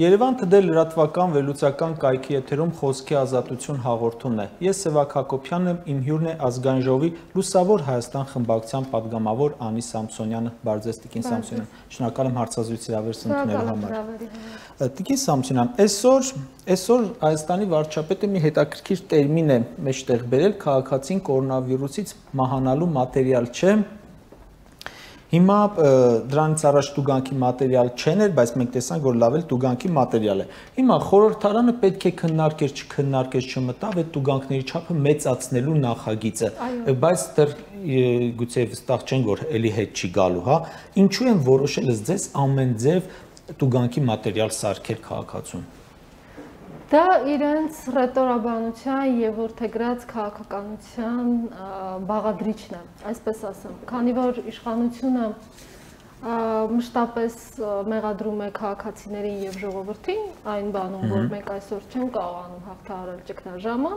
Երևան թդել լրատվական վերլուծական կայքի եթերում խոսքի ազատություն հաղորդումն է։ Ես Սևակ Հակոբյանն եմ, իմ հյուրն է ազգային ժողովի Լուսավոր Հայաստան խմբակցության падգամավոր Անի Սամսոնյանը, բարձես Տիկին Սամսոնյան։ Շնորհակալ եմ հարցազրույցի հավերս ընդունելու համար։ Տիկին Սամսոնյան, այսօր այսօր Հայաստանի վարչապետը մի հետաքրքիր տերմին է մեջտեղ բերել՝ քաղաքացին կորոնավիրուսից մահանալու մատերիալ չէ, Հիմա դրանից առաջ տուգանքի մատերիալ չեներ, բայց մենք տեսանք, որ լավ էլ տուգանքի մատերիալ է։ Հիմա խորհրդարանը պետք է քննարկեր, չքննարկեր, չմտավ այդ տուգանքների չափը մեծացնելու նախագիծը, բայց դեռ գուցե վստահ չեն, որ ելի հետ չի գալու, հա։ Ինչու են որոշել ըստ ձեզ ամեն ձև տուգանքի մատերիալ սարքել քաղաքացուն։ Դա իրենց ռետորաբանության եւ որթեգրած քաղաքականության բաղադրիչն է, այսպես ասեմ։ Քանի որ իշխանությունը մշտապես մեղադրում է քաղաքացիներին եւ ժողովրդին այն բանում, որ մենք այսօր չենք կարողանում հաղթահարել ճգնաժամը,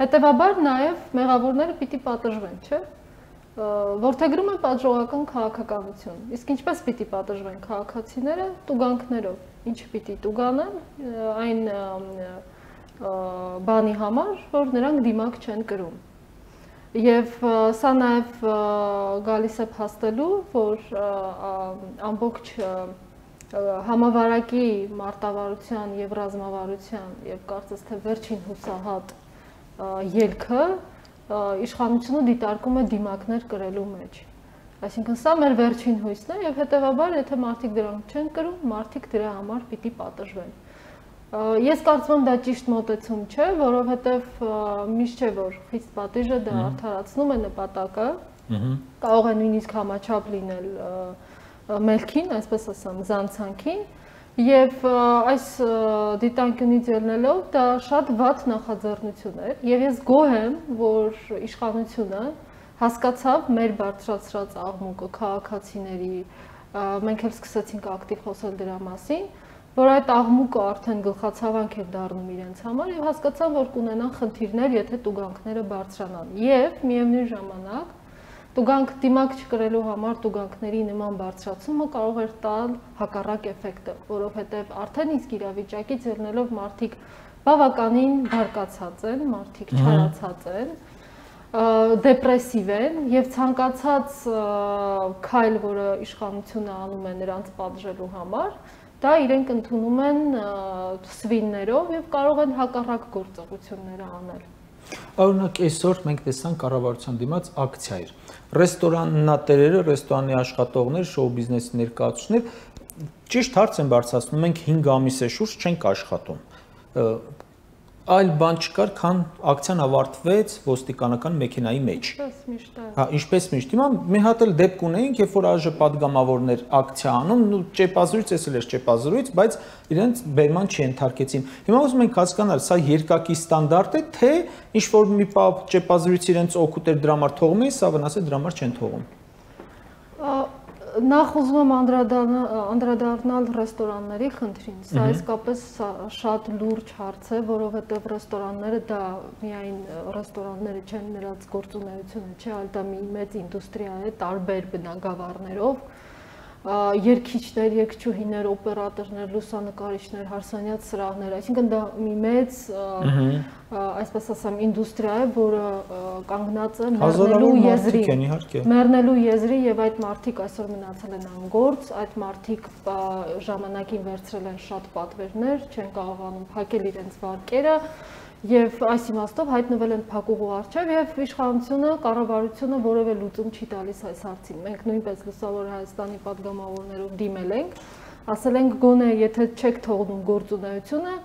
հետեւաբար նաեւ մեղավորները պիտի պատժվեն, չէ՞ որթեգրում է պատժողական քաղաքականություն։ Իսկ ինչպես պիտի պատժվեն քաղաքացիները տուգանքներով ինչ պիտի տուգանեն այն բանի համար, որ նրանք դիմակ չեն կրում։ Եվ սա նաև գալիս է փաստելու, որ ամբողջ համավարակի մարտավարության եւ ռազմավարության եւ կարծես թե վերջին հուսահատ ելքը իշխանությունը դիտարկում է դիմակներ կրելու մեջ։ Այսինքն սա մեր վերջին հույսն է եւ հետեւաբար եթե մարդիկ դրանք չեն կրում, մարդիկ դրա համար պիտի պատժվեն։ Ես կարծում եմ դա ճիշտ մոտեցում չէ, որովհետեւ միշտ չէ որ խիստ պատիժը դա արդարացնում է նպատակը։ Կարող է նույնիսկ համաչափ լինել մելքին, այսպես ասեմ, զանցանքին, Եվ այս դիտանկյունից ելնելով դա շատ վատ նախաձեռնություն է եւ ես գոհ եմ, որ իշխանությունը հասկացավ մեր բարձրացրած աղմուկը քաղաքացիների մենք էլ սկսեցինք ակտիվ խոսել դրա մասին որ այդ աղմուկը արդեն գլխացավանք է դառնում իրենց համար եւ հասկացան որ կունենան խնդիրներ եթե տուգանքները բարձրանան եւ միևնույն ժամանակ տուգանք դիմակ չկրելու համար տուգանքների նման բարձրացումը կարող էր տալ հակառակ էֆեկտը որովհետեւ արդեն իսկ իրավիճակից ելնելով մարդիկ բավականին բարկացած են մարդիկ չարացած են դեպրեսիվ են եւ ցանկացած քայլ, որը իշխանությունը անում է նրանց պատժելու համար, դա իրենք ընդունում են սվիններով եւ կարող են հակառակ գործողություններ անել։ Օրինակ այսօր մենք տեսանք կառավարության դիմաց ակցիա էր։ Ռեստորաննատերերը, ռեստորանի աշխատողներ, շոու բիզնեսի ներկայացուցիչներ ճիշտ հարց են բարձրացնում, մենք 5 ամիս է շուրջ չենք աշխատում այլ բան չկար, քան ակցիան ավարտվեց ոստիկանական մեքենայի մեջ։ Ինչպես միշտ։ Հա, ինչպես միշտ։ Հիմա մի հատ էլ դեպք ունեինք, երբ որ այժմ падգամավորներ ակցիա անում, ու ճեպազրույց էսել էր ճեպազրույց, բայց իրենց բերման չընթարկեցին։ Հիմա ուզում ենք հասկանալ, սա երկակի ստանդարտ է, թե ինչ որ մի պա ճեպազրույց իրենց օգուտ էր դրա համար թողում էին, սա վնաս է դրա համար չեն թողում նախ ուզում եմ անդրադառնալ ռեստորանների խնդրին։ Սա իսկապես շատ լուրջ հարց է, որովհետև ռեստորանները դա միայն ռեստորանները չեն, նրանց գործունեությունը չէ, այլ դա մի մեծ ինդուստրիա է տարբեր բնագավառներով երկիչներ, երկչուհիներ, օպերատորներ, լուսանկարիչներ, հարսանյաց սրահներ, այսինքն դա մի մեծ այսպես ասեմ ինդուստրիա է, որը կանգնած է մեռնելու եզրի։ Մեռնելու եզրի եւ այդ մարդիկ այսօր մնացել են անգործ, այդ մարդիկ ժամանակին վերցրել են շատ պատվերներ, չեն կարողանում փակել իրենց վարկերը Եվ այս իմաստով հայտնվել են փակուղու արչև եւ իշխանությունը, կառավարությունը որևէ լուծում չի տալիս այս հարցին։ Մենք նույնպես լուսավոր Հայաստանի падգամավորներով դիմել ենք, ասել ենք գոնե եթե չեք թողնում գործունեությունը,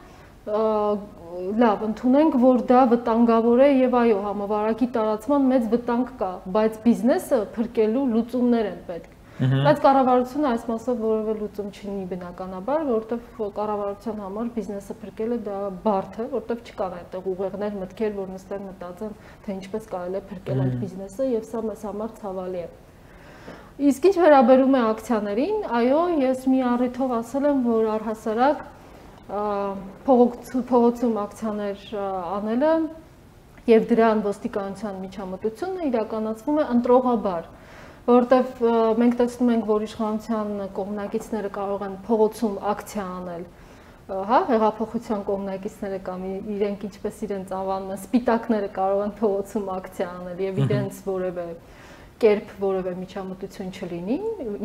լավ, ընդունենք, որ դա վտանգավոր է եւ այո, համավարակի տարածման մեծ վտանգ կա, բայց բիզնեսը փրկելու լուծումներ են պետք։ Բայց կառավարությունը այս մասով որևէ լուծում չունի բնականաբար, որովհետև կառավարության համար բիզնեսը փրկելը դա բարդ է, որովհետև չկան այդտեղ ուղեղներ, մտքեր, որ նստեն մտածեն, թե ինչպես կարելի է փրկել այդ բիզնեսը եւ սա մեզ համար ցավալի է։ Իսկ ինչ վերաբերում է ակցիաներին, այո, ես մի առիթով ասել եմ, որ առհասարակ փողոցում ակցիաներ անելը եւ դրան ոստիկանության միջամտությունը իրականացվում է ընտրողաբար որովհետև մենք տեսնում ենք, որ իշխանության կողմնակիցները կարող են փողոցում ակցիա անել, հա, հեղափոխության կողմնակիցները կամ իրենք ինչպես իրենց անվանում են, սպիտակները կարող են փողոցում ակցիա անել եւ իրենց որևէ կերպ որևէ միջամտություն չլինի,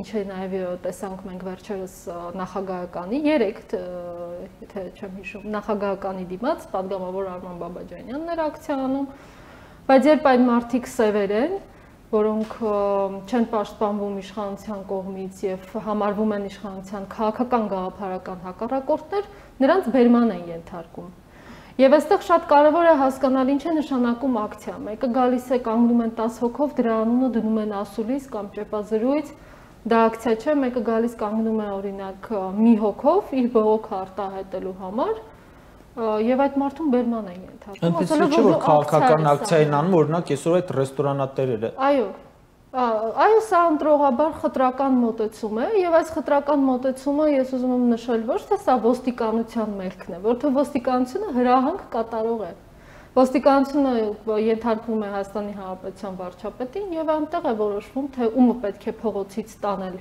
ինչը նաև տեսանք մենք վերջերս նախագահականի 3, եթե չեմ հիշում, նախագահականի դիմաց падգամավոր Արման Բաբաջանյանն էր ակցիա անում, բայց երբ այդ մարտիկ սևեր են, որոնք չեն պաշտպանվում իշխանության կողմից եւ համարվում են իշխանության քաղաքական գաղափարական հակառակորդներ, նրանց բերման են ենթարկում։ Եվ այստեղ շատ կարևոր է հասկանալ ինչ է նշանակում ակցիա։ Մեկը գալիս է կանգնում են 10 հոգով, դրա անունը դնում են ասուլիս կամ ճեպազրույց, դա ակցիա չէ, մեկը գալիս կանգնում է օրինակ մի հոգով իր բողոքը արտահայտելու համար, եւ այդ մարդուն բերման են ենթարկում։ չէ որ քաղաքական ակցիա են անում, օրինակ այսօր այդ ռեստորանատերերը։ Այո, Այո, սա ընտրողաբար խտրական մոտեցում է եւ այս խտրական մոտեցումը ես ուզում եմ նշել ոչ թե սա ոստիկանության մելքն է, որովհետեւ ոստիկանությունը հրահանգ կատարող է։ Ոստիկանությունը ենթարկվում է Հայաստանի Հանրապետության վարչապետին եւ այնտեղ է որոշվում թե ումը պետք է փողոցից տանել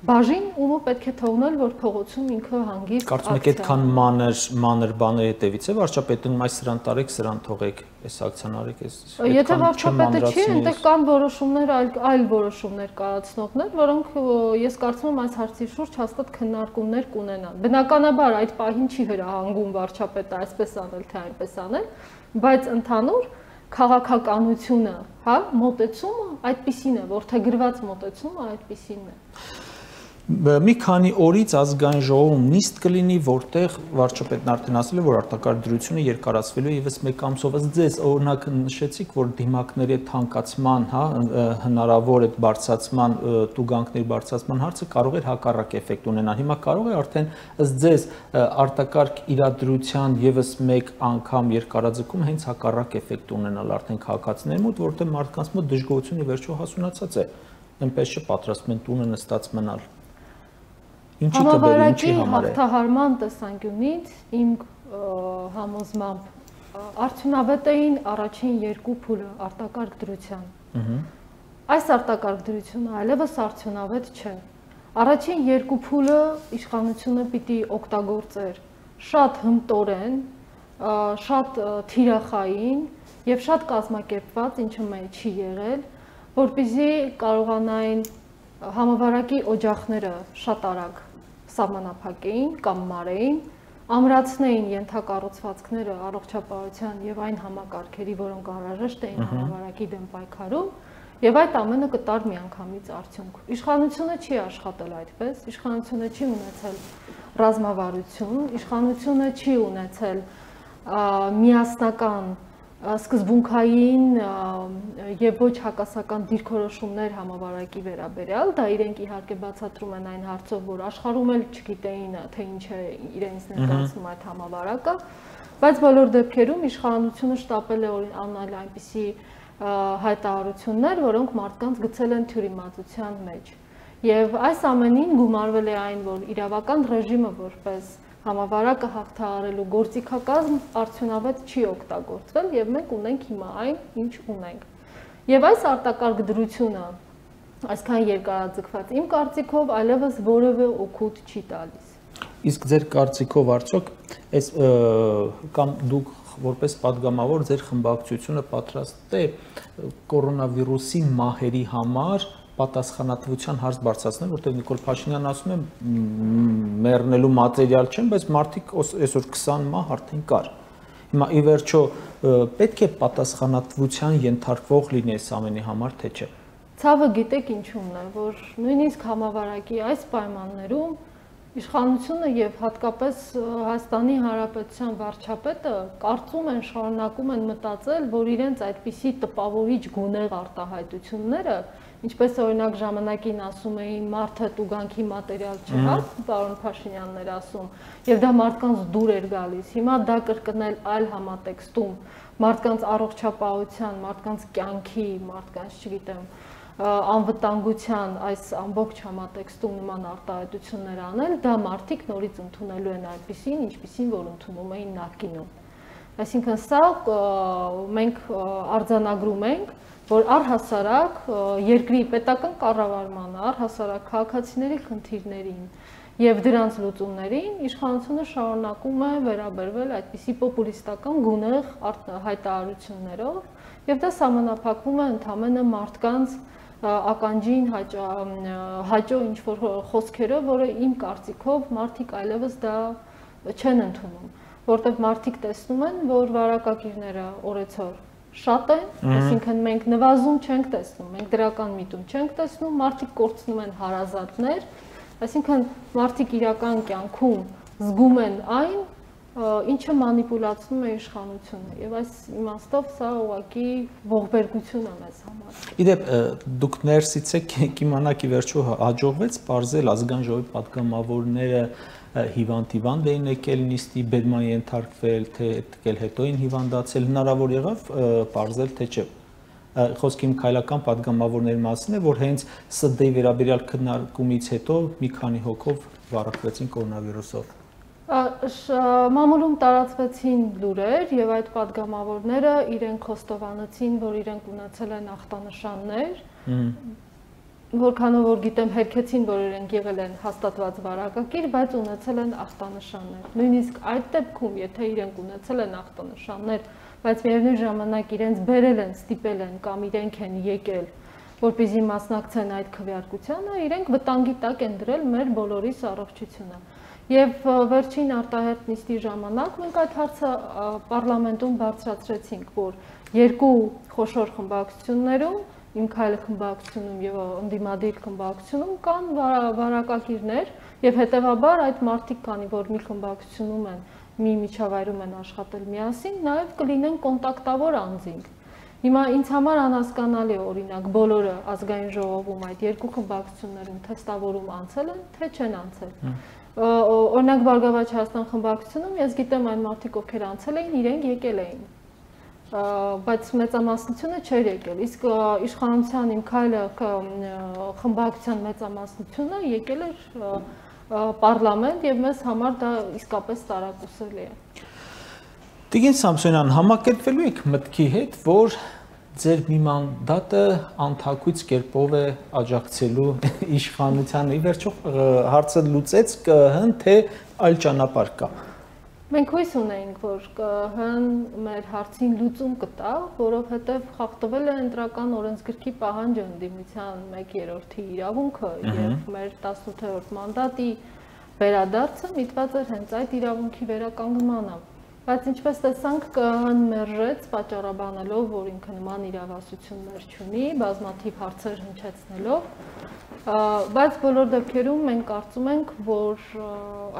բաժին ումը պետք է թողնել, որ փողոցում ինքը հանգիստ Կարծում եք այդքան մանր մանր բաներ հետևից է վարչապետին այս սրան տարեք, սրան թողեք, այս ակցիան արեք, այս Եթե վարչապետը չի, այնտեղ կան որոշումներ, այլ այլ որոշումներ կայացնողներ, որոնք ես կարծում եմ այս հարցի շուրջ հաստատ քննարկումներ կունենան։ Բնականաբար այդ պահին չի հրահանգում վարչապետը այսպես անել, թե այնպես անել, բայց ընդհանուր քաղաքականությունը, հա, մոտեցումը այդպիսին է, որթեգրված մոտեցումը այդպիսին է մի քանի օրից ազգային ժողովում նիստ կլինի, որտեղ վարչապետն արդեն ասել է, որ արտակարգ դրությունը երկարացվելու է եւս մեկ ամսով։ Ըստ ձեզ օրինակ նշեցիք, որ դիմակների թանկացման, հա, հնարավոր այդ բարձրացման, տուգանքների բարձրացման հարցը կարող է հակառակ էֆեկտ ունենալ։ Հիմա կարող է արդեն ըստ ձեզ արտակարգ իրադրության եւս մեկ անգամ երկարաձգում հենց հակառակ էֆեկտ ունենալ արդեն քաղաքացիների մոտ, որտեղ մարդկանց մոտ դժգոհությունը վերջո հասունացած է։ Այնպես չպատրաստում են տունը նստած մնալ։ Ինչի կբերի, ինչի համար է։ Հաղթահարման տեսանկյունից իմ համոզմամբ արդյունավետ էին առաջին երկու փուլը արտակարգ դրության։ Այս արտակարգ դրությունը այլևս արդյունավետ չէ։ Առաջին երկու փուլը իշխանությունը պիտի օգտագործեր շատ հմտորեն, շատ թիրախային եւ շատ կազմակերպված, ինչը մեջ չի եղել, որպիսի կարողանային համավարակի օջախները շատ արագ սահմանափակեին կամ մարեին, ամրացնեին ենթակառուցվածքները առողջապահության եւ այն համակարգերի, որոնք անհրաժեշտ էին համավարակի դեմ պայքարում, եւ այդ ամենը կտար միանգամից արդյունք։ Իշխանությունը չի աշխատել այդպես, իշխանությունը չի ունեցել ռազմավարություն, իշխանությունը չի ունեցել միասնական սկզբունքային եւ ոչ հակասական դիրքորոշումներ համավարակի վերաբերյալ, դա իրենք իհարկե բացատրում են այն հարցով, որ աշխարհում էլ չգիտեին, թե ինչ է իրենց ներկայացնում այդ համավարակը, բայց բոլոր դեպքերում իշխանությունը շտապել է անել այնպիսի հայտարարություններ, որոնք մարդկանց գցել են թյուրիմացության մեջ։ Եվ այս ամենին գումարվել է այն, որ իրավական ռեժիմը որպես համավարակը հաղթահարելու գործիքակազմ արդյունավետ չի օգտագործվել եւ մենք ունենք հիմա այն, ինչ ունենք։ Եվ այս արտակարգ դրությունը այսքան երկարաձգված իմ կարծիքով այլևս որևէ օգուտ չի տալիս։ Իսկ ձեր կարծիքով արդյոք այս կամ դուք որպես падգամավոր ձեր խմբակցությունը պատրաստ է կորոնավիրուսի մահերի համար պատասխանատվության հարց բարձրացնել, որտեղ Նիկոլ Փաշինյանն ասում է մեռնելու մատերիալ չեն, բայց մարդիկ այսօր 20 մահ արդեն կար։ Հիմա ի վերջո պետք է պատասխանատվության ենթարկվող լինի այս ամենի համար, թե չէ։ Ցավը գիտեք ինչու՞մն է, որ նույնիսկ համավարակի այս պայմաններում իշխանությունը եւ հատկապես Հայաստանի Հանրապետության վարչապետը կարծում են, շարունակում են մտածել, որ իրենց այդպիսի տպավորիչ գունեղ արտահայտությունները Ինչպես օրինակ ժամանակին ասում էին մարդը տուգանքի մատերիալ չէ, հա, պարոն Փաշինյանն էր ասում, եւ դա մարդկանց դուր էր գալիս։ Հիմա դա կրկնել այլ համատեքստում մարդկանց առողջապահության, մարդկանց կյանքի, մարդկանց, չգիտեմ, անվտանգության այս ամբողջ համատեքստում նման արտահայտություններ անել, դա մարդիկ նորից ընդունելու են այդպեսին, ինչպեսին որ ընդունում էին նախկինում։ Այսինքն սա մենք արձանագրում ենք որ առհասարակ երկրի պետական կառավարմանը, առհասարակ քաղաքացիների խնդիրներին եւ դրանց լուծումներին իշխանությունը շարունակում է վերաբերվել այդպիսի պոպուլիստական գունեղ հայտարարություններով եւ դա համանախապակվում է ընդամենը մարդկանց ականջին հաճո հաճո ինչ որ խոսքերով, որը իմ կարծիքով մարդիկ այլևս դա չեն ընդունում, որտեղ մարդիկ տեսնում են, որ վարակակիրները օրեցօր շատ է, այսինքն մենք նվազում չենք տեսնում, մենք դրական միտում չենք տեսնում, մարդիկ կորցնում են հարազատներ, այսինքն մարդիկ իրական կյանքում զգում են այն, ինչը մանիպուլացնում է իշխանությունը եւ այս իմաստով սա ուղակի ողբերգություն է մեզ համար։ Իդեպ դուք ներսից եք իմանաքի վերջո հաջողվեց բարձել ազգան ժողովի պատգամավորները հիվանդիվանդ էին եկել նիստի բերման ենթարկվել, թե եկել հետո են հիվանդացել, հնարավոր եղավ parzել թե չէ խոսքը իմ քայլական падգամավորների մասին է, որ հենց ՍԴ-ի վերաբերյալ քննարկումից հետո մի քանի հոգով վարակվեցին կորոնավիրուսով մամուլում տարածվեցին լուրեր եւ այդ падգամավորները իրենք հոստովանեցին, որ իրենք ունեցել են ախտանշաններ որքանով որ գիտեմ հերքեցին, որ իրենք եղել են հաստատված վարակակիր, բայց ունեցել են ախտանշաններ։ Նույնիսկ այդ դեպքում, եթե իրենք ունեցել են ախտանշաններ, բայց միևնույն ժամանակ իրենց բերել են, ստիպել են կամ իրենք են եկել, որպեսզի մասնակցեն այդ քվեարկությանը, իրենք վտանգի տակ են դրել մեր բոլորիս առողջությունը։ Եվ վերջին արտահերտ նիստի ժամանակ մենք այդ հարցը պարլամենտում բարձրացրեցինք, որ երկու խոշոր խմբակցություններում իմ քայլը խմբակցությունում եւ ընդդիմադիր խմբակցությունում կան վարակակիրներ եւ հետեւաբար այդ մարտիկ կանի որ մի խմբակցությունում են մի միջավայրում են աշխատել միասին նաեւ կլինեն կոնտակտավոր անձինք Հիմա ինձ համար անհասկանալի է օրինակ բոլորը ազգային ժողովում այդ երկու խմբակցություններում թեստավորում անցել են, թե չեն անցել։ Օրինակ Բարգավաճ Հայաստան խմբակցությունում ես գիտեմ այն մարդիկ, ովքեր անցել էին, իրենք եկել էին բայց մեծամասնությունը չէր եկել։ Իսկ իշխանության իմ քայլը խմբակցության մեծամասնությունը եկել էր պարլամենտ եւ մեզ համար դա իսկապես տարակուսելի է։ Տիգին Սամսոնյան, համակերպվելու եք մտքի հետ, որ ձեր մի մանդատը անթակույց կերպով է աջակցելու իշխանությանը։ Ի վերջո հարցը լուծեց ԿՀ-ն, թե այլ ճանապարհ կա։ Ա, Մենք հույս ունեինք, որ ԿՀ-ն մեր հարցին լուծում կտա, որովհետև խախտվել է ընտրական օրենսգրքի պահանջը ընդդիմության 1/3-ի իրավունքը եւ մեր 18-րդ մանդատի վերադարձը միտված էր հենց այդ իրավունքի վերականգնմանը։ Բայց ինչպես տեսանք, ԿՀ-ն մերժեց պատճառաբանելով, որ ինքը նման իրավասություններ չունի, բազմաթիվ հարցեր հնչեցնելով բայց բոլոր դեպքերում մենք կարծում ենք, որ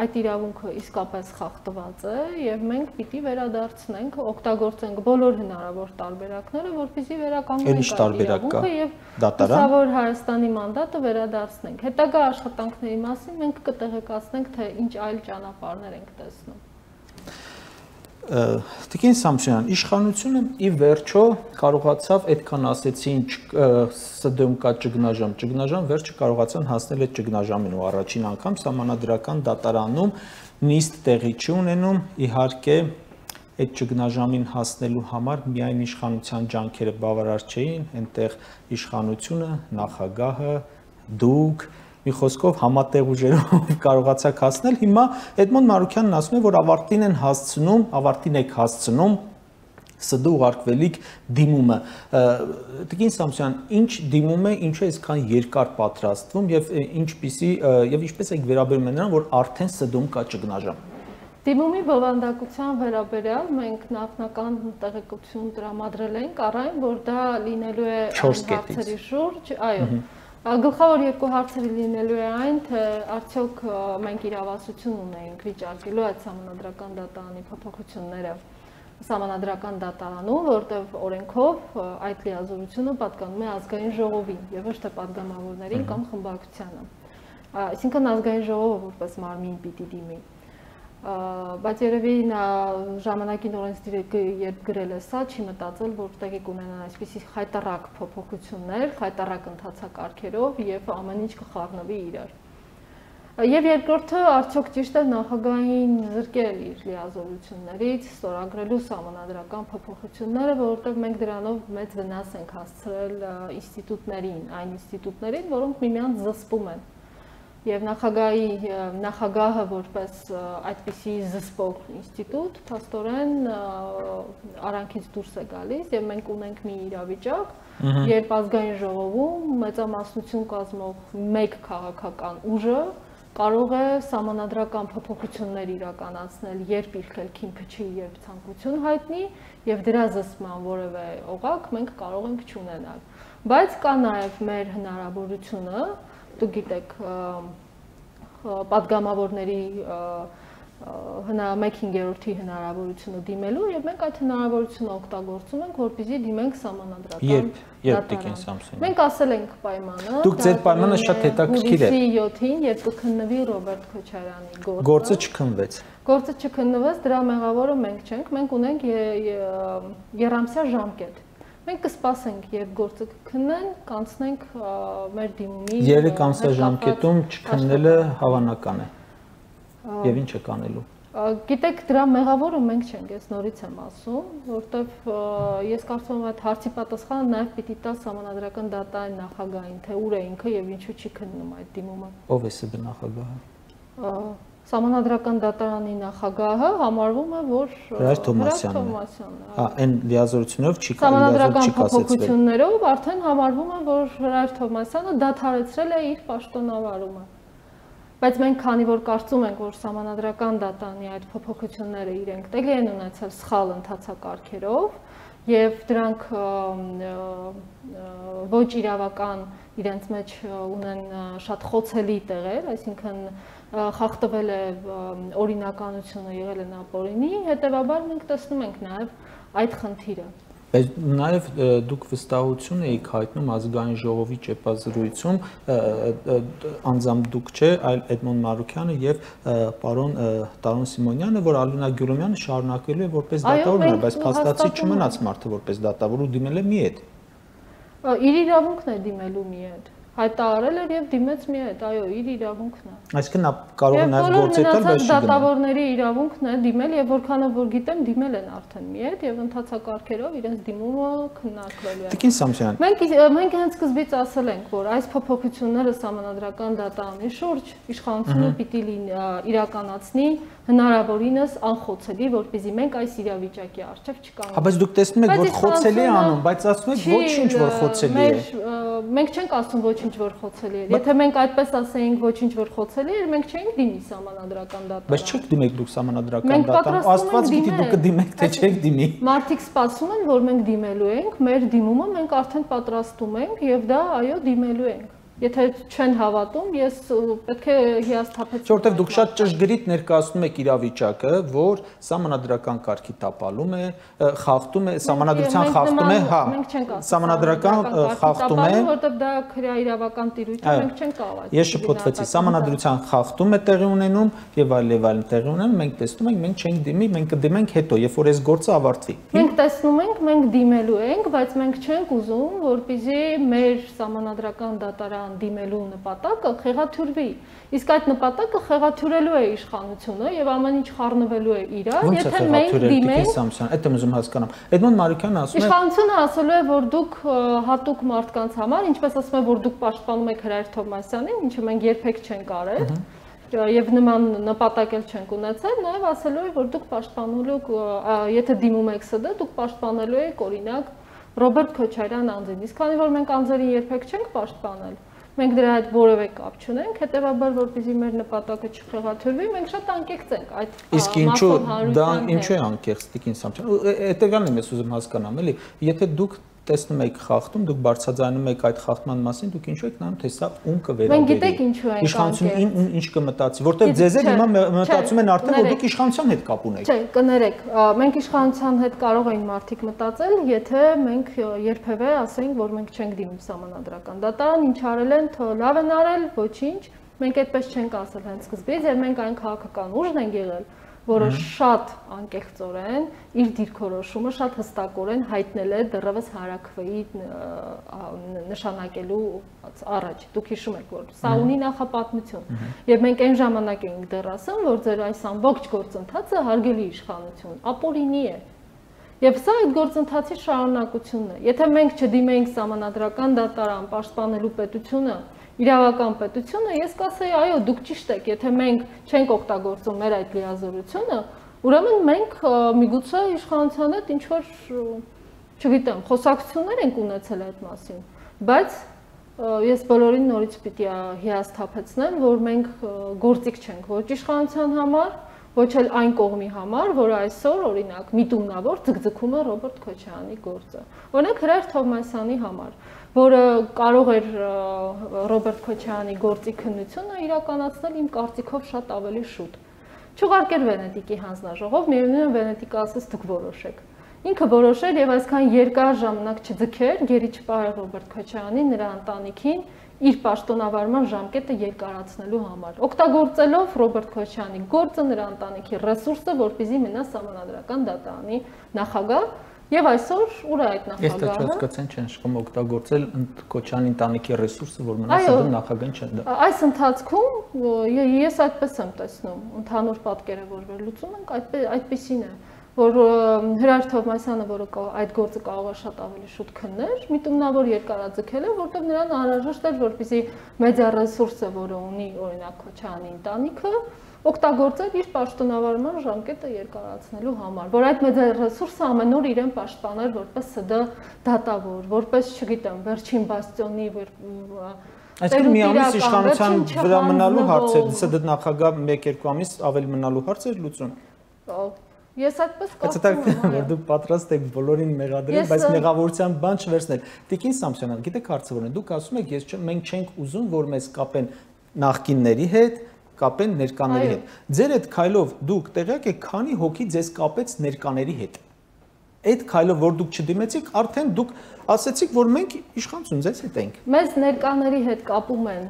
այդ իրավունքը իսկապես խախտված է եւ մենք պիտի վերադարձնենք, օգտագործենք բոլոր հնարավոր տարբերակները, որպեսզի վերականգնենք այդ իրավունքը եւ դատարան? Հայաստանի մանդատը վերադարձնենք։ Հետագա աշխատանքների մասին մենք կտեղեկացնենք, թե ինչ այլ ճանապարհներ ենք տեսնում։ Տիկին Սամսոնյան, իշխանությունը ի վերջո կարողացավ այդքան ասեցին ՍԴ-ում կա ճգնաժամ, ճգնաժամ վերջը կարողացան հասնել այդ ճգնաժամին ու առաջին անգամ համանadrական դատարանում նիստ տեղի չի ունենում, իհարկե այդ ճգնաժամին հասնելու համար միայն իշխանության ջանքերը բավարար չէին, այնտեղ իշխանությունը, նախագահը, դուք, մի խոսքով համատեղ ուժերով կարողացաք հասնել։ Հիմա Էդմոն Մարուկյանն ասում է, որ ավարտին են հասցնում, ավարտին եք հասցնում ՍԴ ուղարկվելիք դիմումը։ Տիկին Սամսյան, ինչ դիմում է, ինչու է այսքան երկար պատրաստվում եւ ինչպիսի եւ ինչպես եք վերաբերում նրան, որ արդեն ՍԴ-ում կա ճգնաժամ։ Դիմումի բովանդակության վերաբերյալ մենք նախնական տեղեկություն տրամադրել ենք առայն, որ դա լինելու է հարցերի շուրջ, այո, Գլխավոր երկու հարցերը լինելու է այն, թե արդյոք մենք իրավասություն ունենք վիճարկելու այդ համանդրական դատարանի փոփոխությունները համանդրական դատարանում, որտեղ օրենքով այդ լիազորությունը պատկանում է ազգային ժողովին եւ ոչ թե падգամավորներին կամ խմբակցությանը։ Այսինքն ազգային ժողովը որպես մարմին պիտի դիմի։ Ա, բայց երևի նա ժամանակին օրենսդիրը երբ գրել է սա, չի մտածել, որ տեղի կունենան այսպիսի խայտարակ փոփոխություններ, խայտարակ ընթացակարգերով եւ ամեն ինչ կխառնվի իրար։ Եվ երկրորդը արդյոք ճիշտ է նախագահային զրկել իր լիազորություններից, ստորագրելու համանadrական փոփոխությունները, որովհետև մենք դրանով մեծ վնաս ենք հասցրել ինստիտուտներին, այն ինստիտուտներին, որոնք միմյանց զսպում են։ Եվ նախագահի նախագահը որպես այդպիսի զսպող ինստիտուտ, փաստորեն արանքից դուրս է գալիս եւ մենք ունենք մի իրավիճակ, երբ ազգային ժողովում մեծամասնություն կազմող մեկ քաղաքական ուժը կարող է համանadrական փոփոխություններ իրականացնել, երբ իր քելքին փչի, երբ ցանկություն հայտնի եւ դրա զսպման որևէ օղակ մենք կարող ենք ճանաչել։ Բայց կա նաեւ մեր հնարավորությունը, դուք գիտեք падգամավորների հնա 1/3-ի հնարավորությունը դիմելու եւ մենք այդ հնարավորությունը օգտագործում ենք որպեսզի դիմենք համանadrական Երբ երբ Տիկին Սամսոնյան Մենք ասել ենք պայմանը Դուք ձեր պայմանը շատ հետաքրքիր է 7-ին երբ կքննվի Ռոբերտ Քոչարյանի գործը Գործը չքնվեց Գործը չքննվեց դրա մեղավորը մենք չենք մենք ունենք երամսյա ժամկետ Մենք կսպասենք, երբ գործը կքննեն, կանցնենք մեր դիմումի։ 3 ամսյա ժամկետում չքննելը հավանական է։ Եվ ինչ է կանելու։ Գիտեք, դրա մեղավորը մենք չենք, ես նորից եմ ասում, որովհետև ես կարծում եմ այդ հարցի պատասխանը նաև պիտի տա համանadrական դատային նախագահին, թե ուր է ինքը եւ ինչու չի քննում այդ դիմումը։ Ով է ՍԴ նախագահը։ Համանadrական դատարանի նախագահը համարվում է, որ Հրաշ Թոմասյանն է։ Հա, այն լիազորությունով չի Համանadrական փոփոխություններով արդեն համարվում է, որ Հրաշ Թոմասյանը դադարեցրել է իր պաշտոնավարումը բայց մենք քանի որ կարծում ենք որ համանadrական դատանի այդ փոփոխությունները իրենք տեղի են ունեցել սխալ ընթացակարգերով եւ դրանք ոչ իրավական իրենց մեջ ունեն շատ խոցելի տեղեր, այսինքն խախտվել է օրինականությունը եղել է ապօրինի, հետեւաբար մենք տեսնում ենք նաեւ այդ խնդիրը։ Բայց նաև դուք վստահություն եք հայտնում ազգային ժողովի ճեպազրույցում անձամբ դուք չէ, այլ Էդմոն Մարուկյանը եւ պարոն Տարոն Սիմոնյանը, որ Ալինա Գյուլոմյանը շարունակելու է որպես դատավոր, բայց փաստացի չմնաց մարդը որպես դատավոր ու դիմել է մի հետ։ Իր իրավունքն է դիմելու մի հետ հայտարարել էր եւ դիմեց մի հետ, այո, իր իրավունքն է։ Այսինքն նա կարող է նաեւ գործել, բայց չի դատավորների իրավունքն է դիմել եւ որքանով որ գիտեմ դիմել են արդեն մի հետ եւ ընթացակարգերով իրենց դիմումը քննարկվելու է։ Տիկին Սամսյան։ Մենք մենք հենց սկզբից ասել ենք, որ այս փոփոխությունները համանadrական դատանի շուրջ իշխանությունը պիտի իրականացնի հնարավորինս անխոցելի, որպեսզի մենք այս իրավիճակի առջև չկանգնենք։ Հա, բայց դուք տեսնում եք, որ խոցելի է անում, բայց ասում եք ոչինչ որ խոցելի է։ Մենք չենք ասում ոչինչ որ խոցելի է։ Եթե մենք այդպես ասեինք ոչինչ որ խոցելի է, մենք չէինք դիմի համանadrական դատարան։ Բայց չեք դիմեք դուք համանadrական դատարան։ Աստված գիտի դուք կդիմեք, թե չեք դիմի։ Մարդիկ սպասում են, որ մենք դիմելու ենք, մեր դիմումը մենք արդեն պատրաստում ենք եւ դա այո դիմելու ենք։ Եթե չեն հավատում, ես պետք է հիասթափեցնեմ։ Որտեվ դուք շատ ճշգրիտ ներկայացնում եք իրավիճակը, որ սահմանադրական կարգի տապալում է, խախտում է, սահմանադրության խախտում է, հա։ Սահմանադրական խախտում է, որտեվ դա քրեա իրավական տիրույթ է, մենք չենք կարող։ Ես շփոթվեցի, սահմանադրության խախտում է տեղի ունենում եւ այլ եւ այլն տեղի ունենում, մենք տեսնում ենք, մենք չենք դիմի, մենք կդիմենք հետո, երբ որ այս գործը ավարտվի։ Մենք տեսնում ենք, մենք դիմելու ենք, բայց մենք չենք ուզում, որպեսզի մեր սահմանադրական դատարան իրական դիմելու նպատակը խեղաթյուրվի։ Իսկ այդ նպատակը խեղաթյուրելու է իշխանությունը եւ ամեն ինչ խառնվելու է իրար, եթե մենք դիմենք Սամսոն, այդ եմ ուզում հասկանամ։ Էդմոն Մարուկյանը ասում է Իշխանությունը ասելու է, որ դուք հատուկ մարդկանց համար, ինչպես ասում է, որ դուք պաշտպանում եք Հրայր Թոմասյանին, ինչը մենք երբեք չենք արել եւ նման նպատակ էլ չենք ունեցել, նաեւ ասելու է, որ դուք պաշտպանելու եթե դիմում եք ՍԴ, դուք պաշտպանելու եք օրինակ Ռոբերտ Քոչարյան անձին։ Իսկ քանի որ մենք անձերին երբեք չենք պաշտպանել, մենք դրա հետ որևէ կապ չունենք, հետեւաբար որպեսզի մեր նպատակը չխեղաթյուրվի, մենք շատ անկեղծ ենք այդ Իսկ ինչու դա ինչու է անկեղծ Տիկին Սամչյան։ Հետևյալն եմ ես ուզում հասկանամ, էլի, եթե դուք տեսնում եք խախտում, դուք բարձրաձայնում եք այդ խախտման մասին, դուք ինչու եք նայում, թե սա ում կվերաբերի։ Մենք գիտենք ինչու ենք իշխանությունը ինչ կմտածի, որտեղ ձեզ էլ հիմա մտածում են արդեն, որ դուք իշխանության հետ կապ ունեք։ Չէ, կներեք, մենք իշխանության հետ կարող էին մարդիկ մտածել, եթե մենք երբևէ ասենք, որ մենք չենք դիմում համանadrական դատարան, ինչ արել են, լավ են արել, ոչինչ։ Մենք այդպես չենք ասել հենց սկզբից, եւ մենք այն քաղաքական ուժն ենք եղել, որը շատ անկեղծորեն իր դիրքորոշումը շատ հստակորեն հայտնել է դեռևս հարակվեի նշանակելու առաջ։ Դուք հիշում եք, որ սա ունի նախապատմություն։ Եվ մենք այն ժամանակ էինք դեռ ասում, որ ձեր այս ամբողջ գործընթացը հարգելի իշխանություն, ապօրինի է։ Եվ սա այդ գործընթացի շարունակությունն է։ Եթե մենք չդիմեինք համանadrական դատարան պաշտպանելու պետությունը, իրավական պետությունը, ես կասեի, այո, դուք ճիշտ եք, եթե մենք չենք օգտագործում մեր այդ լիազորությունը, ուրեմն մենք միգուցե իշխանության հետ ինչ որ, չգիտեմ, խոսակցություններ ենք ունեցել այդ մասին, բայց ես բոլորին նորից պիտի հիասթափեցնեմ, որ մենք գործիք չենք ոչ իշխանության համար, ոչ էլ այն կողմի համար, որը այսօր օրինակ միտումնավոր ձգձգում է Ռոբերտ Քոչարյանի գործը։ Օրինակ Հրայր Թովմասյանի համար որը կարող էր Ռոբերտ Քոչարյանի գործի քննությունը իրականացնել իմ կարծիքով շատ ավելի շուտ։ Չուղարկեր Վենետիկի հանձնաժողով, միևնույն է Վենետիկը ասես դուք որոշեք։ Ինքը որոշեր եւ այսքան երկար ժամանակ չձգեր, գերի չպահեր Ռոբերտ Քոչարյանին, նրա ընտանիքին իր պաշտոնավարման ժամկետը երկարացնելու համար, օգտագործելով Ռոբերտ Քոչյանի գործը, նրա ընտանիքի ռեսուրսը, որպեսզի մնա համանadrական դատարանի նախագահ Եվ այսօր ուր է այդ նախագահը։ Ես չհասկացան չեն շփում օգտագործել Կոչյանի ընտանիքի ռեսուրսը, որ մնաց դու նախագահն չեն դա։ Այս ընթացքում ես այդպես եմ տեսնում, ընդհանուր պատկերը որ վերլուծում ենք, այդպեսին է որ Հրար Թովմասյանը, որը այդ գործը կարող է շատ ավելի շուտ քններ, միտումնավոր երկարաձգել է, որտեղ նրան անհրաժեշտ էր, որպեսզի մեդիա ռեսուրսը, որը ունի օրինակ Քոչյանի ընտանիքը, օգտագործել իր պաշտոնավարման ժամկետը երկարացնելու համար, որ այդ մեծ ռեսուրսը ամեն օր իրեն պաշտպաներ որպես ՍԴ դատավոր, որպես, չգիտեմ, վերջին բաստիոնի Այսինքն մի ամիս իշխանության վրա մնալու հարց է, ՍԴ նախագահ 1-2 ամիս ավելի մնալու հարց է լուծում։ Ես այդպես կարծում եմ, որ դու պատրաստ եք բոլորին մեղադրել, բայց մեղավորության բան չվերցնել։ Տիկին Սամսոնյան, գիտեք հարցը որն է։ Դուք ասում եք, ես մենք չենք ուզում, որ մեզ կապեն նախկինների հետ, կապեն ներկաների հետ։ Ձեր այդ քայլով դուք տեղյակ եք քանի հոգի ձեզ կապեց ներկաների հետ։ Այդ քայլով որ դուք չդիմեցիք, արդեն դուք ասացիք, որ մենք իշխանություն ձեզ հետ ենք։ Մեզ ներկաների հետ կապում են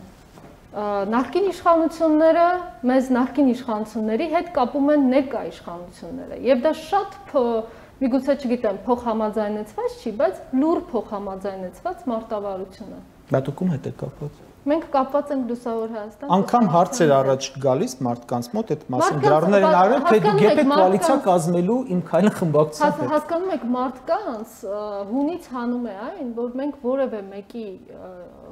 նախկին իշխանությունները մեզ նախկին իշխանությունների հետ կապում են ներկա իշխանությունները եւ դա շատ միգուցե չգիտեմ փոխհամաձայնեցված չի բայց լուր փոխհամաձայնեցված մարտավարություն է Բա դուք ում հետ եք կապված? Մենք կապված ենք Լուսավոր Հայաստան։ Անկամ հարցեր առաջ գալիս մարդկանց մոտ այդ մասին գրառներ են արել, թե եք կոալիցիա կազմելու իմ քայլը խմբակցության հետ։ Հասկանում եք մարդկանց հունից հանում է այն, որ մենք որևէ մեկի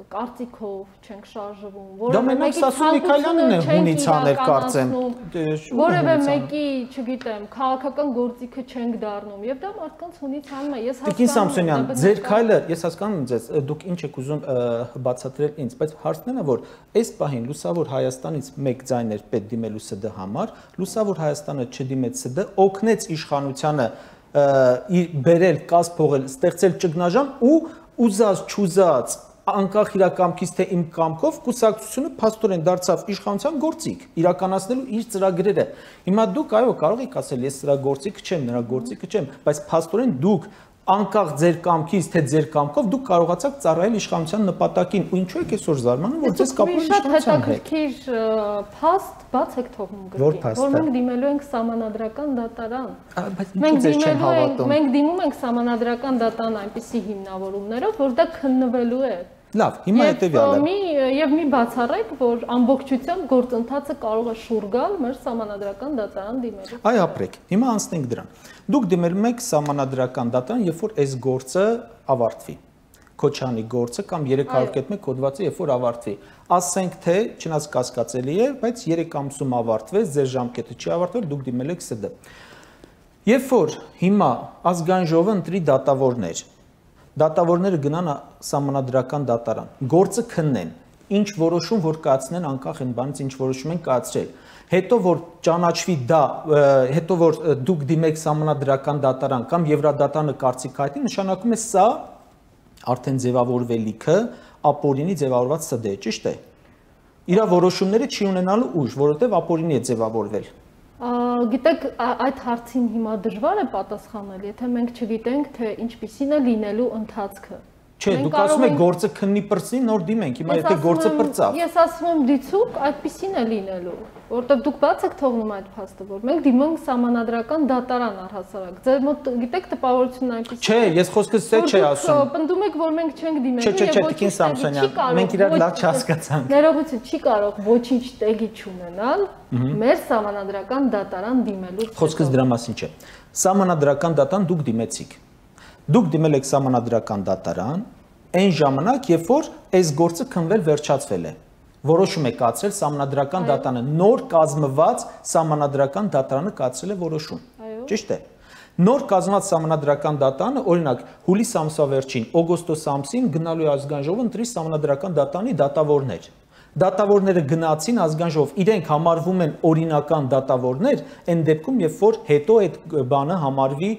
կարծիքով չենք շարժվում, որևէ մեկի Միքայելյանն է հունից անել կարծեմ։ դե, Որևէ մեկի, չգիտեմ, քաղաքական գործիքը չենք դառնում եւ դա մարդկանց հունից հանում է։ Ես հասկանում եմ։ Տիկին Սամսոնյան, ձեր քայլը, ես հասկանում եմ ձեզ, դուք ինչ եք ուզում բացատրել ինձ, բայց հարցն է, որ այս պահին լուսավոր Հայաստանից մեկ ձայն էր պետք դիմելու ՍԴ համար, լուսավոր Հայաստանը չդիմեց ՍԴ, օգնեց իշխանությանը իր բերել, կաս փողել, ստեղծել ճգնաժամ ու ուզած չուզած անկախ իրակամքից թե իմ կամքով կուսակցությունը փաստորեն դարձավ իշխանության գործիք իրականացնելու իր ծրագրերը հիմա դուք այո կարող եք ասել ես սրա գործիք չեմ նրա գործիքը չեմ բայց փաստորեն դուք անկախ ձեր կամքից թե ձեր կամքով դուք կարողացաք ծառայել իշխանության նպատակին ու ինչու եք այսօր զարմանում որ ձեզ կապում իշխանության հետ? հետաքրքիր փաստ բաց եք թողնում գրքի որ մենք դիմելու ենք համանadrական դատարան մենք դիմելու ենք մենք դիմում ենք համանadrական դատարան այնպիսի հիմնավորումներով որ դա քննվելու է Լավ, հիմա հետեւյալը։ Մի եւ մի բացառեք, որ ամբողջությամբ գործընթացը կարող է շուր գալ մեր համանadrական դատարան դիմելու։ Այ ապրեք։ Հիմա անցնենք դրան։ Դուք դիմելու եք համանadrական դատարան, երբ որ այս գործը ավարտվի։ Քոչանի գործը կամ 301 կոդվածը երբ որ ավարտվի։ Ասենք թե չնայած կասկածելի է, բայց 3 ամսում ավարտվեց, ձեր ժամկետը չի ավարտվել, դուք դիմել եք ՍԴ։ Երբ որ հիմա ազգային ժողովը ընտրի դատավորներ, դատավորները գնան համանadrական դատարան, գործը քննեն, ինչ որոշում որ կայացնեն անկախ այն բանից ինչ որոշում են կայացրել հետո որ ճանաչվի դա հետո որ դուք դիմեք համանadrական դատարան կամ Եվրադատանը կարծիք հայտնի նշանակում է սա արդեն ձևավորվելիքը ապօրինի ձևավորված ՍԴ ճիշտ է իր որոշումները չի ունենալու ուժ որովհետև ապօրինի է ձևավորվել գիտեք այդ հարցին հիմա դժվար է պատասխանել եթե մենք չգիտենք թե ինչպիսին է լինելու ընթացքը Չէ, դուք ասում եք գործը քննի պրծի, նոր դիմենք։ Հիմա եթե գործը պրծավ։ Ես ասում եմ դիցուկ, այդպեսին է լինելու, որովհետև դուք բաց եք թողնում այդ փաստը, որ մենք դիմենք համանadrական դատարան առհասարակ։ Ձեր մոտ գիտեք տպավորությունն այնպես։ Չէ, ես խոսքս դա չի ասում։ Պնդում եք, որ մենք չենք դիմելու եւ ոչ Տիկին Սամսոնյան, մենք իրար լավ չհասկացանք։ Ներողություն, չի կարող ոչինչ տեղի չունենալ մեր համանadrական դատարան դիմելու։ Խոսքս դրա մասին չէ։ Համանadrական դատարան դուք դիմեցիք Դուք դիմել եք համանadrական դատարան այն ժամանակ, երբ որ այս գործը քնվել վերջացվել է որոշում է կացրել համանadrական դատարանը նոր կազմված համանadrական դատարանը կացրել է որոշում ճիշտ է նոր կազմված համանadrական դատարանը օրինակ հուլիս ամսվա վերջին օգոստոս ամսին գնալու է ազգային ժողովը ընտրի համանadrական դատարանի դատավորներ դատավորները գնացին ազգային ժողով, իրենք համարվում են օրինական դատավորներ, այն դեպքում, երբ որ հետո այդ բանը համարվի,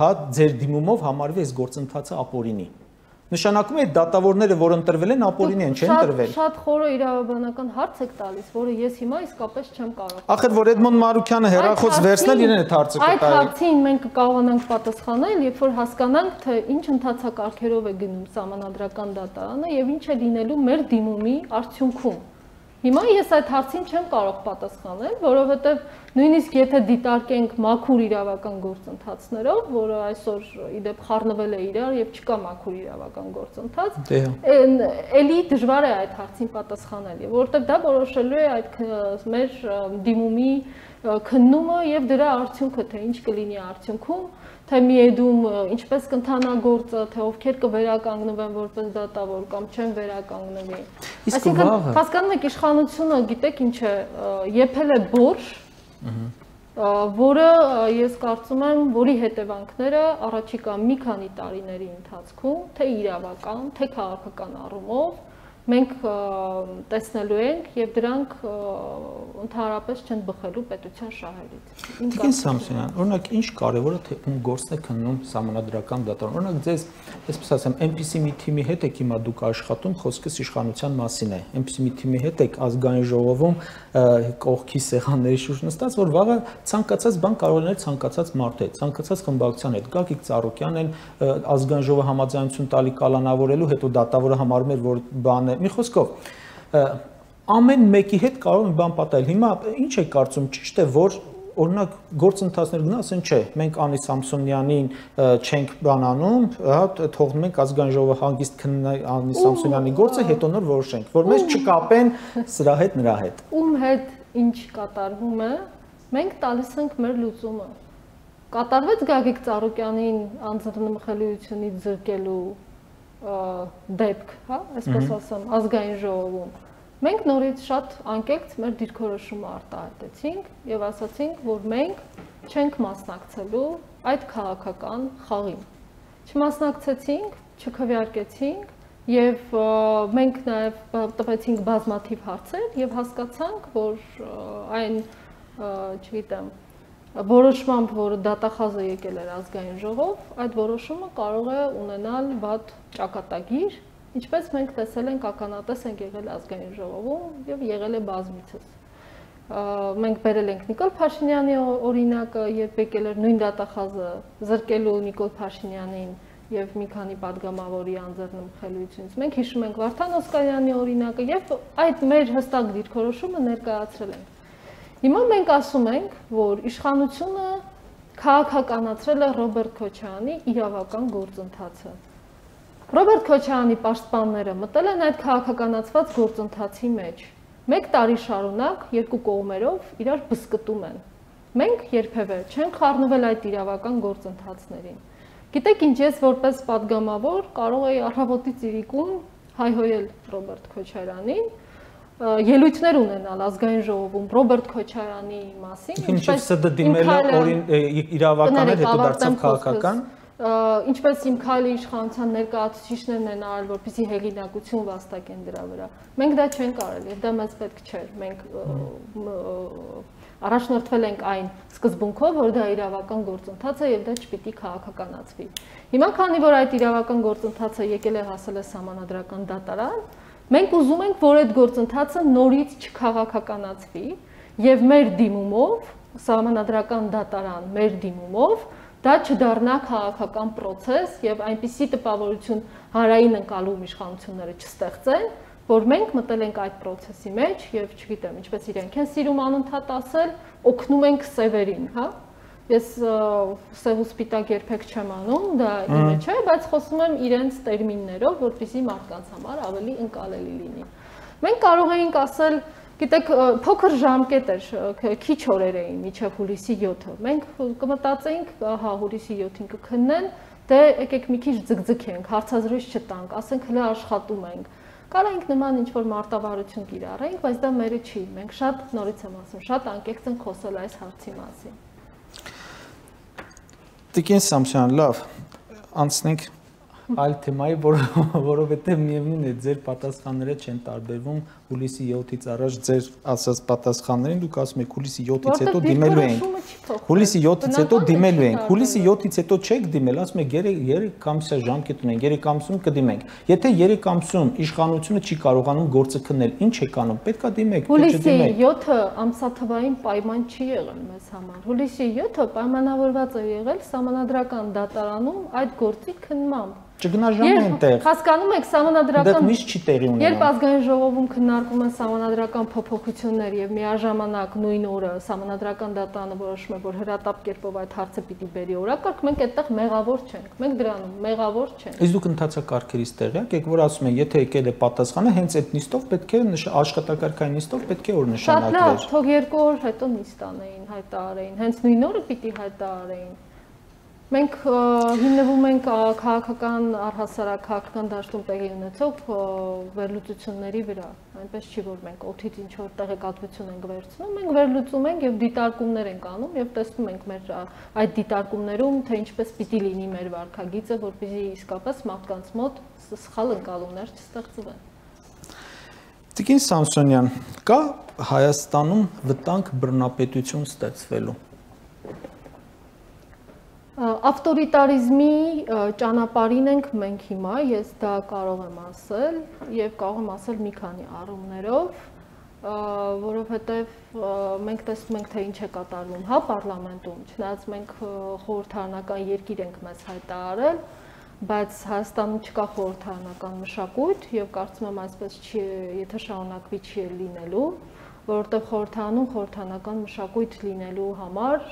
հա, ձեր դիմումով համարվի այս գործընթացը ապօրինի։ Նշանակում է դատավորները, որ ընտրվել են, ապօրինի են, չեն ընտրվել։ Շատ խորը իրավաբանական հարց եք տալիս, որը ես հիմա իսկապես չեմ կարող։ Ախր որ Էդմոն Մարուկյանը հերախոս վերցնել իրեն այդ հարցը կտայի։ Այդ հարցին մենք կարողանանք պատասխանել, երբ որ հասկանանք, թե ինչ ընթացակարգերով է գնում համանadrական դատարանը եւ ինչ է լինելու մեր դիմումի արդյունքում։ Հիմա ես այդ հարցին չեմ կարող պատասխանել, որովհետև նույնիսկ եթե դիտարկենք մաքուր իրավական գործընթացներով, որը այսօր իդեպ խառնվել է իրար եւ չկա մաքուր իրավական գործընթաց, դե։ էլի դժվար է այդ հարցին պատասխանել, որովհետև դա որոշելու է այդ մեր դիմումի քննումը եւ դրա արդյունքը, թե ինչ կլինի արդյունքում թե միեդում ինչպես կընթանա գործը, թե ովքեր կվերականգնվեն որպես դատավոր կամ չեն վերականգնվի։ Այսինքն հասկանում եք իշխանությունը, գիտեք ինչ է, եփել է բորշ, որը ես կարծում եմ, որի հետևանքները առաջիկա մի քանի տարիների ընթացքում, թե իրավական, թե քաղաքական առումով մենք տեսնելու ենք եւ դրանք ընդհանրապես չեն բխելու պետության շահերից։ Տիկին Սամսոնյան, օրինակ ինչ կարևոր է թե ում գործն է քննում համանadrական դատարան։ Օրինակ ձեզ, այսպես ասեմ, այնպիսի մի թիմի հետ եք հիմա դուք աշխատում, խոսքս իշխանության մասին է։ Այնպիսի մի թիմի հետ եք ազգային ժողովում կողքի սեղանների շուրջ նստած, որ վաղը ցանկացած բան կարող լինել ցանկացած մարդ հետ, ցանկացած խմբակցության հետ։ Գագիկ Ծառուկյանն ազգային ժողովը համաձայնություն տալի կալանավորելու, հետո դատավորը համարում էր, որ բանը մի խոսքով ամեն մեկի հետ կարող են բան պատահել։ Հիմա ինչ է կարծում, ճիշտ է, որ օրինակ գործընթացներ գնացեն, չէ, մենք Անի Սամսոնյանին չենք բանանում, հա, թողնում ենք ազգային ժողովը հանգիստ քննի Անի Սամսոնյանի գործը, հետո նոր որոշենք, որ մեզ չկապեն սրա հետ, նրա հետ։ Ում հետ ինչ կատարվում է, մենք տալիս ենք մեր լուծումը։ Կատարվեց Գագիկ Ծառուկյանին անձնմխելիությունից զրկելու դեպք, հա, այսպես ասեմ, ազգային ժողովում։ Մենք նորից շատ անկեղծ մեր դիրքորոշումը արտահայտեցինք եւ ասացինք, որ մենք չենք մասնակցելու այդ քաղաքական խաղին։ Չմասնակցեցինք, չքվեարկեցինք եւ մենք նաեւ տվեցինք բազմաթիվ հարցեր եւ հասկացանք, որ այն, չգիտեմ, որոշմամբ, որ դատախազը եկել էր ազգային ժողով, այդ որոշումը կարող է ունենալ բադ ճակատագիր, ինչպես մենք տեսել ենք ականատես ենք եղել ազգային ժողովում եւ եղել է բազմիցս։ Մենք բերել ենք Նիկոլ Փաշինյանի օրինակը, երբ եկել էր նույն դատախազը զրկելու Նիկոլ Փաշինյանին եւ մի քանի падգամավորի անձեռնում խելույթից։ Մենք հիշում ենք Վարդան Օսկանյանի օրինակը եւ այդ մեր հստակ դիրքորոշումը ներկայացրել ենք Հիմա մենք ասում ենք, որ իշխանությունը քաղաքականացրել է Ռոբերտ Քոչարյանի իրավական գործընթացը։ Ռոբերտ Քոչարյանի պաշտպանները մտել են այդ քաղաքականացված գործընթացի մեջ։ Մեկ տարի շարունակ երկու կողմերով իրար բսկտում են։ Մենք երբևէ չենք խառնվել այդ իրավական գործընթացներին։ Գիտեք ինչ ես որպես падգամավոր կարող էի առավոտից իրիկուն հայհոյել Ռոբերտ Քոչարյանին, ելույթներ ունենալ ազգային ժողովում Ռոբերտ Քոչարյանի մասին, ինչպես ՍԴ դիմելը օրին իրավական էր, հետո դարձավ քաղաքական ինչպես իմ քայլի իշխանության ներկայացուցիչներն են արել, որպեսզի հեղինակություն վաստակեն դրա վրա։ Մենք դա չենք արել եւ դա մեզ պետք չէր։ Մենք առաջնորդվել ենք այն սկզբունքով, որ դա իրավական գործընթաց է եւ դա չպիտի քաղաքականացվի։ Հիմա քանի որ այդ իրավական գործընթացը եկել է հասել է համանadrական դատարան, Մենք ուզում ենք, որ այդ գործընթացը նորից չքաղաքականացվի եւ մեր դիմումով, սահմանադրական դատարան մեր դիմումով դա չդառնա քաղաքական process եւ այնպիսի տպավորություն հարային ընկալում իշխանությունները չստեղծեն, որ մենք մտել ենք այդ process-ի մեջ եւ չգիտեմ, ինչպես իրենք են սիրում անընդհատ ասել, օգնում ենք սևերին, հա։ Ես սև ու սպիտակ երբեք չեմ անում, դա իմը չէ, բայց խոսում եմ իրենց տերմիններով, որպեսզի մարդկանց համար ավելի ընկալելի լինի։ Մենք կարող էինք ասել, Գիտեք, փոքր ժամկետ էր, քիչ օրեր էին միջև հուլիսի 7-ը։ Մենք կմտածեինք, հա, հուլիսի 7-ին կքննեն, դե եկեք մի քիչ ձգձգենք, հարցազրույց չտանք, ասենք հələ աշխատում ենք։ Կարող ենք նման ինչ որ մարտավարություն կիրառենք, բայց դա մերը չի։ Մենք շատ նորից եմ ասում, շատ անկեղծ ենք խոսել այս հարցի մասին։ Տիկին Սամսյան, լավ, անցնենք այլ թեմայի, որ որովհետև միևնույն է ձեր պատասխանները չեն տարբերվում հուլիսի 7-ից առաջ ձեր ասած պատասխաններին դուք ասում եք հուլիսի 7-ից հետո դիմելու ենք։ Հուլիսի 7-ից հետո դիմելու ենք։ Հուլիսի 7-ից հետո չեք դիմել, ասում եք 3 ամսյա ժամկետ ունենք, 3 ամսում կդիմենք։ Եթե 3 ամսում իշխանությունը չի կարողանում գործը քննել, ինչ եք անում։ Պետքա դիմեք, թե չդիմեք։ Հուլիսի 7-ը ամսաթվային պայման չի եղել մեզ համար։ Հուլիսի 7-ը պայմանավորված է եղել համանadrական դատարանում այդ գործի քննմամբ Չգնաժամ այնտեղ։ Հասկանում եք, համանadrական Դեռ միշտ չի տեղի ունենում։ Երբ ազգային ժողովում քննարկում են համանadrական փոփոխություններ եւ միաժամանակ նույն օրը համանadrական դատանը որոշում է, որ հրատապ կերպով այդ հարցը պիտի բերի օրակարգ, մենք այդտեղ մեղավոր չենք։ Մենք դրանում մեղավոր չենք։ Իսկ դուք ընդհանցակարգերից տեղյակ եք, որ ասում են, եթե եկել է պատասխանը, հենց այդ նիստով պետք է աշխատակարգային նիստով պետք է որ նշանակվեր։ Շատ լավ, թող երկու օր հետո նիստ անեին, հայտարարեին։ Հենց նույն օրը պիտի հայտարարեին Մենք հիմնվում ենք քաղաքական առհասարակ քաղաքական դաշտում տեղի ունեցող վերլուծությունների վրա։ Այնպես չի որ մենք օթից ինչ որ տեղեկատվություն ենք վերցնում, մենք վերլուծում ենք եւ դիտարկումներ ենք անում եւ տեսնում ենք մեր այդ դիտարկումներում թե ինչպես պիտի լինի մեր վարկագիծը, որպեսզի իսկապես մարդկանց մոտ սխալ ընկալումներ չստեղծվեն։ Տիկին Սամսոնյան, կա Հայաստանում վտանգ բռնապետություն ստեղծվելու ավտորիտարիզմի ճանապարհին ենք մենք հիմա, ես դա կարող եմ ասել եւ կարող եմ ասել մի քանի առումներով, որովհետեւ մենք տեսնում ենք թե ինչ է կատարվում հա պարլամենտում, չնայած մենք խորհրդարանական երկիր ենք մեզ հայտարարել, բայց Հայաստանում չկա խորհրդարանական մշակույթ եւ կարծում եմ այսպես չի, եթե շարունակվի չի լինելու, որովհետև խորհրդանում խորհրդանական մշակույթ լինելու համար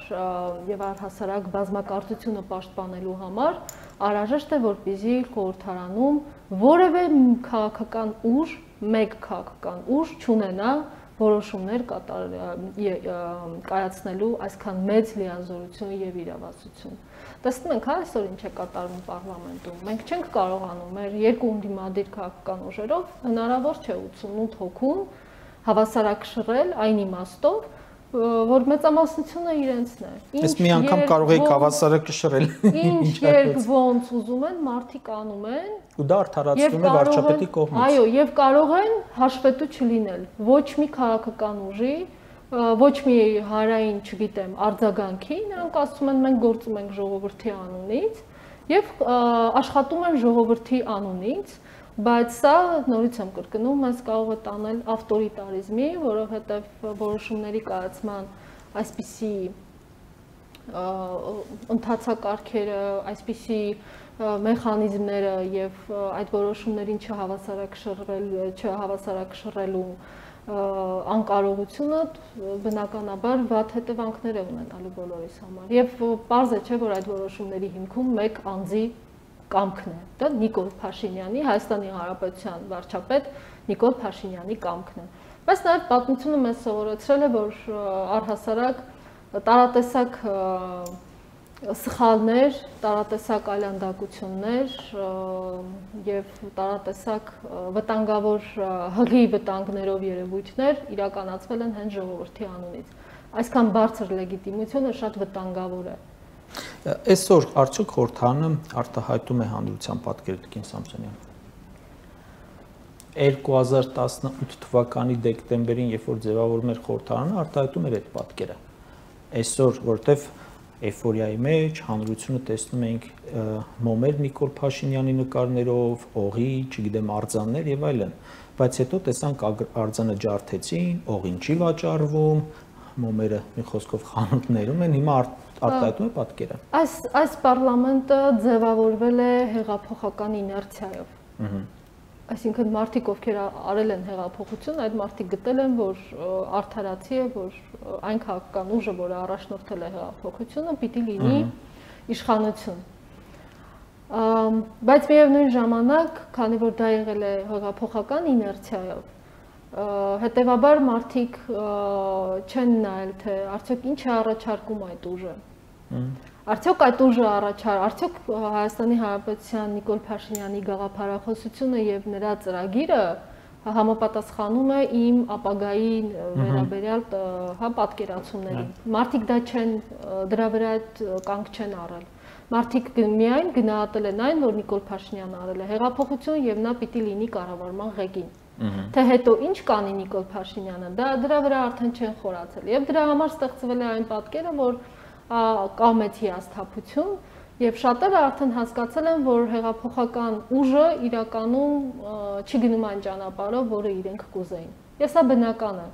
եւ առհասարակ բազմակարծությունը պաշտպանելու համար անհրաժեշտ է որպեսզի խորհրդարանում որևէ քաղաքական ուժ, մեկ քաղաքական ուժ չունենա որոշումներ կայացնելու այսքան մեծ լիազորություն եւ իրավասություն։ Տեսնում ենք հա այսօր ինչ է կատարվում պարլամենտում։ Մենք չենք կարողանում մեր երկու անդիմադիր քաղաքական ուժերով հնարավոր չէ 88 հոգուն հավասարակշռել այն իմաստով, որ մեծամասնությունը իրենցն է։ Ինչ մի անգամ կարող եք հավասարակշռել։ Ինչ երբ ոնց ուզում են, մարդիկ անում են։ Ու դա արդարացվում է վարչապետի կողմից։ Այո, եւ կարող են հաշվետու չլինել ոչ մի քաղաքական ուժի, ոչ մի հարային, չգիտեմ, արձագանքի, նրանք ասում են մենք գործում ենք ժողովրդի անունից եւ աշխատում են ժողովրդի անունից Բայց սա նորից եմ կրկնում, մեզ կարող է տանել ավտորիտարիզմի, որովհետև որոշումների կայացման այսպիսի ընթացակարգերը, այսպիսի մեխանիզմները եւ այդ որոշումներին չհավասարակշռել, չհավասարակշռելու անկարողությունը բնականաբար վատ հետևանքներ է ունենալու բոլորիս համար։ Եվ པարզ է չէ, որ այդ որոշումների հիմքում մեկ անձի կամքն է։ Դա Նիկոլ Փաշինյանի, Հայաստանի Հանրապետության վարչապետ Նիկոլ Փաշինյանի կամքն է։ Բայց նաև պատմությունը մեզ սովորեցրել է, որ առհասարակ տարատեսակ սխալներ, տարատեսակ այլանդակություններ եւ տարատեսակ վտանգավոր հղի վտանգներով երևույթներ իրականացվել են հենց ժողովրդի անունից։ Այսքան բարձր լեգիտիմությունը շատ վտանգավոր է Այսօր արդյոք խորհրդանը արտահայտում է հանրության պատկերը Տիկին Սամսոնյան 2018 թվականի դեկտեմբերին, երբ որ ձևավորում էր խորհրդարանը, արտահայտում էր այդ պատկերը։ Այսօր, որտեվ էйֆորիայի մեջ հանրությունը տեսնում ենք մոմեր Նիկոլ Փաշինյանի նկարներով, օղի, չգիտեմ, արձաններ եւ այլն, բայց հետո տեսանք արձանը ջարդեցին, օղին չի վաճառվում, մոմերը մի խոսքով խանութներում են, հիմա արտահայտում է պատկերը։ Այս այս parlamento ձևավորվել է հեղափոխական իներցիայով։ Այսինքն մարդիկ ովքեր արել են հեղափոխություն, այդ մարդիկ գտել են, որ արդարացի է, որ այն քաղաքական ուժը, որը առաջնորդել է հեղափոխությունը, պիտի լինի իշխանություն։ Բայց միևնույն ժամանակ, քանի որ դա եղել է հեղափոխական իներցիայով, հետեւաբար մարդիկ չեն նայել, թե արդյոք ինչ է առաջարկում այդ ուժը։ Արդյոք այդ ուժը առաջար, արդյոք Հայաստանի Հանրապետության Նիկոլ Փաշինյանի գաղափարախոսությունը եւ նրա ծրագիրը համապատասխանում է իմ ապագայի վերաբերյալ հա պատկերացումներին։ Մարդիկ դա չեն դրա վրա կանգ չեն առել։ Մարդիկ միայն գնահատել են այն, որ Նիկոլ Փաշինյանը արել է հեղափոխություն եւ նա պիտի լինի կառավարման ղեկին։ Թե հետո ինչ կանի Նիկոլ Փաշինյանը, դա դրա վրա արդեն չեն խորացել։ Եվ դրա համար ստեղծվել է այն պատկերը, որ կա մեծ հիասթափություն եւ շատերը արդեն հասկացել են, որ հեղափոխական ուժը իրականում չի գնում այն ճանապարհով, որը իրենք կուզեին։ Ես սա բնական է։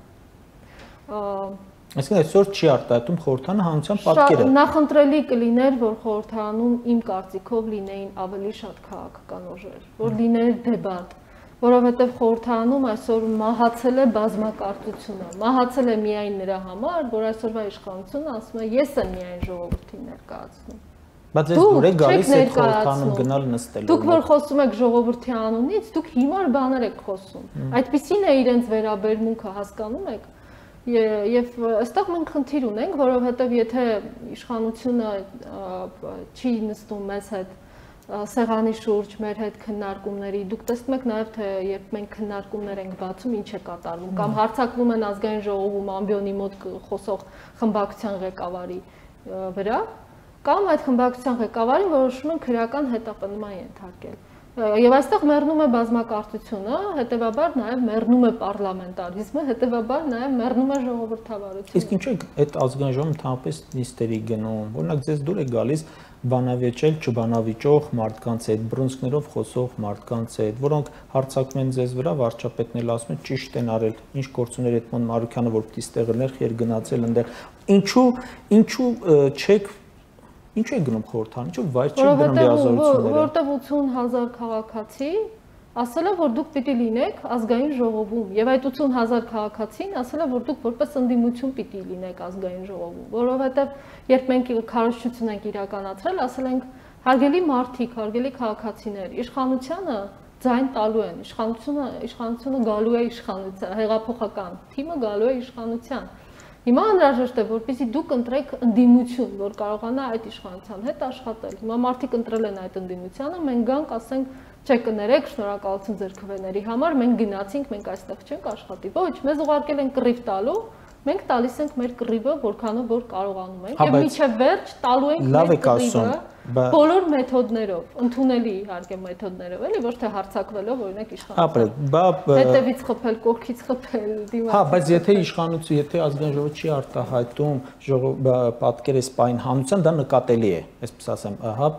Այսինքն այսօր չի արտահայտում խորհրդանը հանրության պատկերը։ Նախընտրելի կլիներ, որ խորհրդանում իմ կարծիքով լինեին ավելի շատ քաղաքական ուժեր, որ լիներ դեբատ, որովհետև խորհրդանում այսօր մահացել է բազմակարծությունը։ Մահացել է միայն նրա համար, որ այսօրվա իշխանությունը ասում է ես եմ միայն ժողովրդին ներկայացնում։ Բայց ես դուր եք գալիս այդ խորհրդանում գնալ նստելու։ Դուք որ խոսում եք ժողովրդի անունից, դուք հիմար բաներ եք խոսում։ Այդպեսին է իրենց վերաբերմունքը, հասկանում եք։ Եվ այստեղ մենք խնդիր ունենք, որովհետև եթե իշխանությունը չի նստում մեզ հետ սեղանի շուրջ մեր հետ քննարկումների դուք տեսնում եք նաև թե երբ մենք քննարկումներ ենք բացում ինչ է կատարվում կամ հարցակվում են ազգային ժողովում ամբիոնի մոտ խոսող խմբակցության ղեկավարի վրա կամ այդ խմբակցության ղեկավարին որոշում են քրական հետապնդման ենթարկել Եվ այստեղ մեռնում է բազմակարծությունը, հետեւաբար նաև մեռնում է պարլամենտարիզմը, հետեւաբար նաև մեռնում է ժողովրդավարությունը։ Իսկ ինչու է այդ ազգային ժողովը ընդհանրապես նիստերի գնում։ Օրինակ ձեզ դուր է գալիս բանավեճել չբանավիճող մարդկանց հետ, բրոնզկներով խոսող մարդկանց հետ, որոնք հարցակում են ձեզ վրա, վարչապետն էլ ասում է ճիշտ են արել, ինչ գործուներ Էդմոն Մարուկյանը որ պիտի ստեղ լներ, խեր գնացել այնտեղ։ Ինչու ինչու չեք ինչու է գնում խորհրդան, ինչու վայր չի գնում լիազորությունները։ Որտեղ 80000 քաղաքացի ասել է, որ դուք պիտի լինեք ազգային ժողովում եւ այդ 80000 քաղաքացին ասել է, որ դուք որպես ընդդիմություն պիտի լինեք ազգային ժողովում, որովհետեւ երբ մենք քարոշչություն ենք իրականացրել, ասել ենք հարգելի մարդիկ, հարգելի քաղաքացիներ, իշխանությունը ձայն տալու են, իշխանությունը իշխանությունը գալու է իշխանության, հեղափոխական թիմը գալու է իշխանության։ Հիմա անհրաժեշտ է, որպեսզի դուք ընտրեք ընդդիմություն, որ կարողանա այդ իշխանության հետ աշխատել։ Հիմա մարդիկ ընտրել են այդ ընդդիմությանը, մենք գանք, ասենք, Չէ կներեք, շնորհակալություն ձեր քվեների համար, մենք գնացինք, մենք այստեղ չենք աշխատի։ Ոչ, մեզ ուղարկել են կռիվ տալու, մենք տալիս ենք մեր կռիվը, որքանով որ կարողանում ենք, եւ միջև վերջ տալու ենք մեր կռիվը բոլոր մեթոդներով, ընդունելի իհարկե մեթոդներով, էլի ոչ թե հարցակվելով, օրինակ իշխանություն։ Ապրեք, բա հետևից խփել, կողքից խփել, դիմաց։ Հա, բայց եթե իշխանություն, եթե ազգային ժողովը չի արտահայտում ժողով պատկերը սպայն հանության, դա նկատելի է, այսպես ասեմ, հա,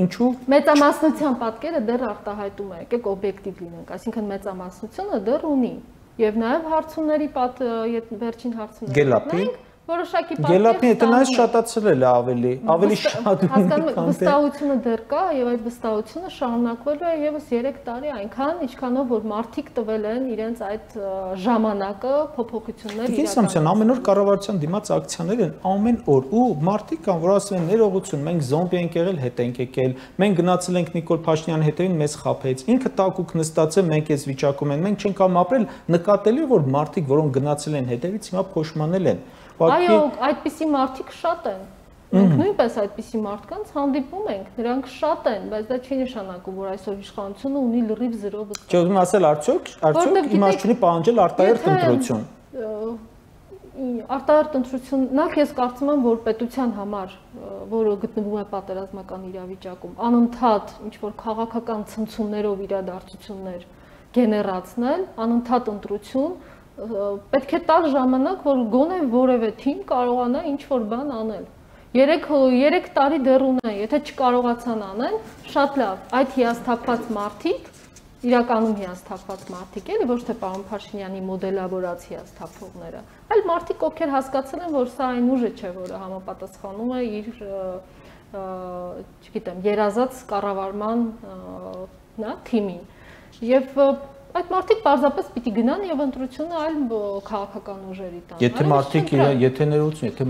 ինչու մեծամասնության պատկերը դեռ արտահայտում է, եկեք օբյեկտիվ լինենք, այսինքն մեծամասնությունը դեռ ունի եւ նաեւ հարցումների պատ վերջին հարցումները գելապի որոշակի պատկեր Գելապին դա նայած շատացրել է ավելի, ավելի շատ ունի քան վստահությունը դեռ կա եւ այդ վստահությունը շարունակվելու է եւս 3 տարի այնքան, ինչքանով որ մարդիկ տվել են իրենց այդ ժամանակը փոփոխություններ իրականացնել։ Ինչ Սամսյան ամեն օր կառավարության դիմաց ակցիաներ են ամեն օր ու մարդիկ կան, որ ասում են ներողություն, մենք զոմբի ենք եղել, հետ ենք եկել, մենք գնացել ենք Նիկոլ Փաշինյանի հետևին, մեզ խափեց։ Ինքը տակուկ նստած է, մենք էս վիճակում ենք, մենք չենք կարող ապրել, նկատելի որ մարդիկ, որոնք գնացել են հետևից, հիմա փոշմանել են ուղղակի Այո, այդպիսի մարդիկ շատ են։ Մենք նույնպես այդպիսի մարդկանց հանդիպում ենք, նրանք շատ են, բայց դա չի նշանակում, որ այսօր իշխանությունը ունի լրիվ 0 վստահ։ Չէ, ուզում ասել արդյոք, արդյոք իմաստ չունի պահանջել արտահերտ ընտրություն։ Արտահերտ ընտրություն, նախ ես կարծում եմ, որ պետության համար, որը գտնվում է պատերազմական իրավիճակում, անընդհատ ինչ որ քաղաքական ցնցումներով իրադարձություններ գեներացնել, անընդհատ ընտրություն պետք է տալ ժամանակ, որ գոնե որևէ թիմ կարողանա ինչ որ բան անել։ 3 3 տարի դեռ ունեն, եթե չկարողացան անել, շատ լավ, այդ հիասթափված մարդիկ իրականում հիասթափված մարդիկ էլի ոչ թե պարոն Փաշինյանի մոդելավորած հիասթափողները, այլ մարդիկ, ովքեր հասկացել են, որ սա այն ուժը չէ, որը համապատասխանում է իր չգիտեմ, երազած կառավարման նա թիմին։ Եվ այդ մարդիկ պարզապես պիտի գնան եւ ընտրությունը այլ քաղաքական ուժերի տան։ Եթե մարդիկ եթե ներողություն, եթե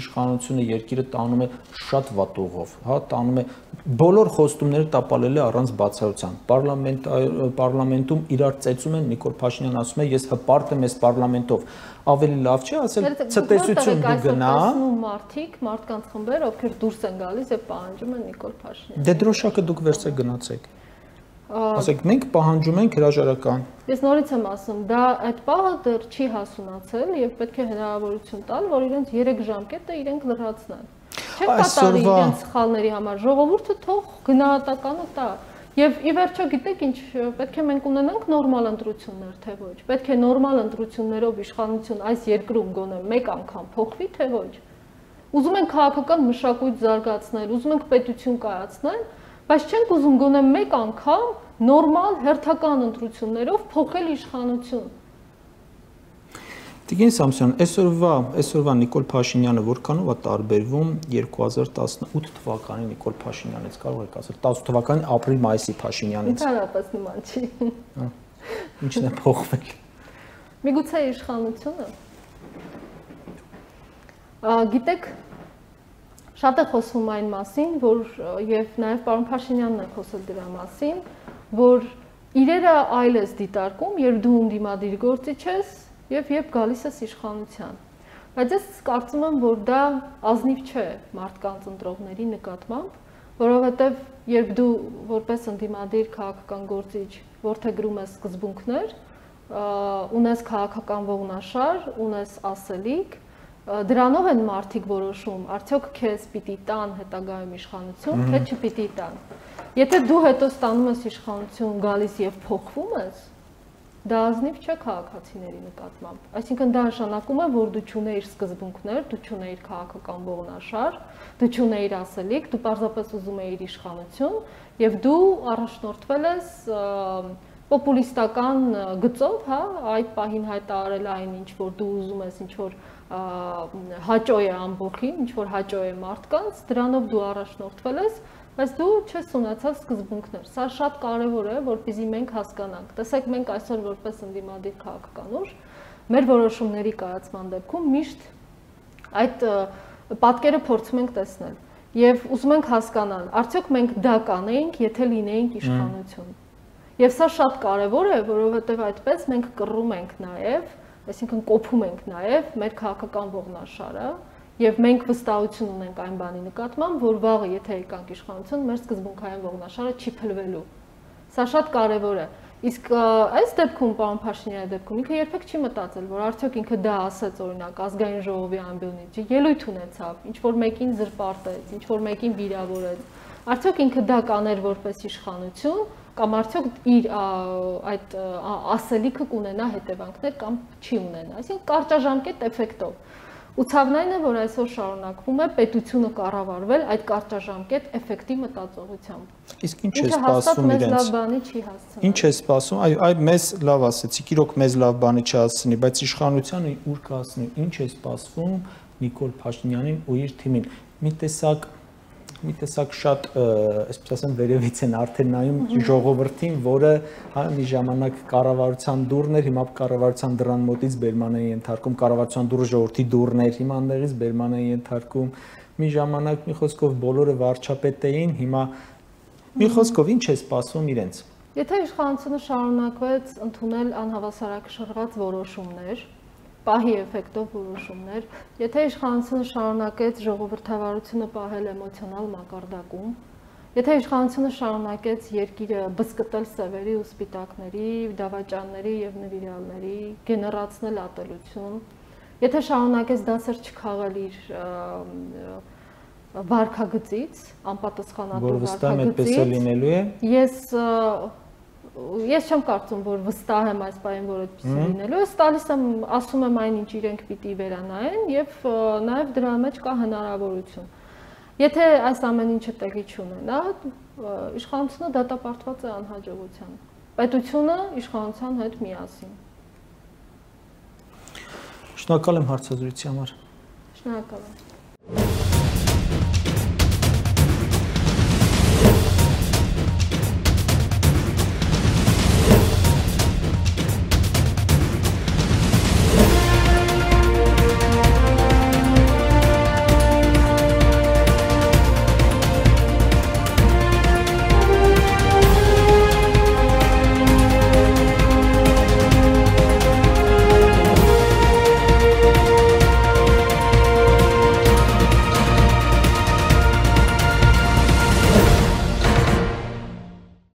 իշխանությունը երկիրը տանում է շատ վատողով, հա, տանում է բոլոր խոստումները տապալել է առանց բացառության։ Պարլամենտ պարլամենտում իրար ծեծում են Նիկոլ Փաշինյանն ասում է ես հպարտ եմ այս պարլամենտով։ Ավելի լավ չէ ասել ցտեսություն դու գնա։ Մարդիկ, մարդկանց խմբեր, ովքեր դուրս են գալիս եւ պահանջում են Նիկոլ Փաշինյանին։ Դե դրոշակը դուք վերցեք գնացեք։ Ասեք, մենք պահանջում ենք հրաժարական։ Ես նորից եմ ասում, դա այդ պահը դեռ չի հասունացել եւ պետք է հնարավորություն տալ, որ իրենց 3 ժամկետը իրենք լրացնեն։ Չեն կատարի իրենց սխալների համար։ Ժողովուրդը թող գնահատականը տա։ Եվ ի վերջո գիտեք ինչ, պետք է մենք ունենանք նորմալ ընտրություններ, թե ոչ։ Պետք է նորմալ ընտրություններով իշխանություն այս երկրում գոնե մեկ անգամ փոխվի, թե ոչ։ Ուզում ենք քաղաքական մշակույթ զարգացնել, ուզում ենք պետություն կայացնել, բայց չենք ուզում գոնե մեկ անգամ նորմալ հերթական ընտրություններով փոխել իշխանություն։ Տիգին Սամսոն, այսօրվա, այսօրվա Նիկոլ Փաշինյանը որքանով է տարբերվում 2018 թվականի Նիկոլ Փաշինյանից, կարող եք ասել 10 թվականի ապրիլ-մայիսի Փաշինյանից։ Ընդհանրապես նման չի։ Ինչն է փոխվել։ Միգուցե իշխանությունը։ Գիտեք, Շատ է խոսվում այն մասին, որ եւ նաեւ պարոն Փաշինյանն է խոսել դրա մասին, որ իրերը այլ ես դիտարկում, երբ դու ընդդիմադիր գործիչ ես եւ երբ գալիս ես իշխանության։ Բայց ես կարծում եմ, որ դա ազնիվ չէ մարդկանց ընտրողների նկատմամբ, որովհետեւ երբ դու որպես ընդդիմադիր քաղաքական գործիչ որթեգրում ես սկզբունքներ, ունես քաղաքական ողնաշար, ունես ասելիք, դրանով են մարդիկ որոշում, արդյոք քեզ պիտի տան հետագայում իշխանություն, թե չպիտի տան։ Եթե դու հետո ստանում ես իշխանություն, գալիս եւ փոխվում ես, դա ազնիվ չէ քաղաքացիների նկատմամբ։ Այսինքն դա նշանակում է, որ դու ճունեիր սկզբունքներ, դու ճունեիր քաղաքական ողնաշար, դու ճունեիր ասելիք, դու պարզապես ուզում էիր իշխանություն եւ դու առաջնորդվել ես պոպուլիստական գծով, հա, այդ պահին հայտարարել այն ինչ որ դու ուզում ես, ինչ որ հաճո է ամբողջին, ինչ որ հաճո է մարդկանց, դրանով դու առաջնորդվել ես, բայց դու չես ունեցել սկզբունքներ։ Սա շատ կարևոր է, որպեսզի մենք հասկանանք։ Տեսեք, մենք այսօր որպես ընդդիմադիր քաղաքական ուժ մեր որոշումների կայացման դեպքում միշտ այդ պատկերը փորձում ենք տեսնել եւ ուզում ենք հասկանալ, արդյոք մենք դա կանեինք, եթե լինեինք իշխանություն։ Եվ սա շատ կարևոր է, որովհետեւ այդպես մենք կռում ենք նաեւ այսինքն կոփում ենք նաև մեր քաղաքական ողնաշարը եւ մենք վստահություն ունենք այն բանի նկատմամբ, որ վաղը եթե եկանք իշխանություն, մեր սկզբունքային ողնաշարը չի փլվելու։ Սա շատ կարևոր է։ Իսկ այս դեպքում պարոն Փաշինյանի դեպքում ինքը երբեք չի մտածել, որ արդյոք ինքը դա ասեց օրինակ ազգային ժողովի ամբիոնից, ելույթ ունեցավ, ինչ որ մեկին զրպարտեց, ինչ որ մեկին վիրավորեց։ Արդյոք ինքը դա կաներ որպես իշխանություն, կամ արդյոք իր այդ ասելիքը կունենա հետևանքներ կամ չի ունենա։ Այսինքն կարճաժամկետ էֆեկտով։ Ու ցավն այն է, որ այսօր շարունակվում է պետությունը կառավարվել այդ կարճաժամկետ էֆեկտի մտածողությամբ։ Իսկ ինչ է սպասում իրենց։ Մեզ լավ բանի չի հասցնում։ Ինչ է սպասում։ Այ այ մեզ լավ ասեցիք, իրոք մեզ լավ բանի չհասցնի, բայց իշխանությանը ուր կհասնի։ Ինչ է սպասվում Նիկոլ Փաշինյանին ու իր թիմին։ Մի տեսակ մի տեսակ շատ, այսպես ասեմ, վերևից են արդեն նայում ժողովրդին, որը հա մի ժամանակ կառավարության դուրն էր, հիմա կառավարության դրան մոտից բերման են ենթարկում, կառավարության դուրը ժողովրդի դուրն էր, հիմա անդերից բերման են ենթարկում։ Մի ժամանակ մի խոսքով բոլորը վարչապետ էին, հիմա մի խոսքով ինչ է սպասում իրենց։ Եթե իշխանությունը շարունակվեց ընդունել անհավասարակշռված որոշումներ, պահի էֆեկտով որոշումներ, եթե իշխանությունը շարունակեց ժողովրդավարությունը պահել էմոցիոնալ մակարդակում, եթե իշխանությունը շարունակեց երկիրը բսկտել սևերի ու սպիտակների, դավաճանների եւ նվիրալների, գեներացնել ատելություն, եթե շարունակեց դասեր չքաղել իր վարկագծից, անպատասխանատու վարկագծից, որ վստահ եմ այդպես է լինելու է։ Ես ես չեմ կարծում, որ վստահ եմ այս բանին, որ այդպես լինելու է, տալիս եմ, ասում եմ այն, ինչ իրենք պիտի վերանայեն եւ նաեւ դրա մեջ կա հնարավորություն։ Եթե այս ամեն ինչը տեղի չունենա, իշխանությունը դատապարտված է անհաջողության։ պետությունը իշխանության հետ միասին։ Շնորհակալ եմ հարցազրույցի համար։ Շնորհակալ եմ։